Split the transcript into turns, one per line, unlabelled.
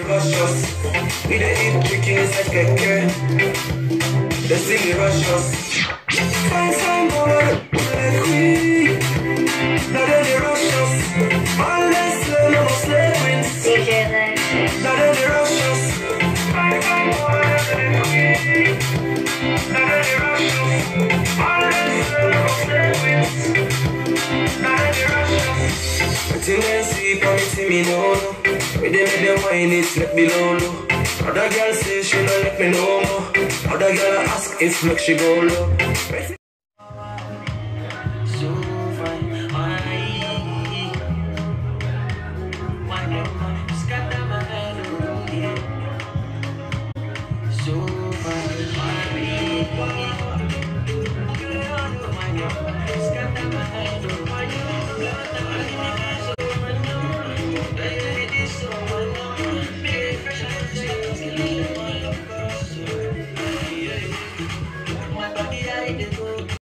rush We the eat chicken is a keke. They see me rush Fine, fine boy, like we. Now they the rush us. Unless they no slave wins.
DJ Lex.
Now they the rush us. Fine, fine boy, like. Now they the rush. Unless they no slave wins. Now they the rush. Until they see, promise me no, no. We they make them wine it, make me low, low. Other girl say she no let me know more. Other girl ask if make she go low.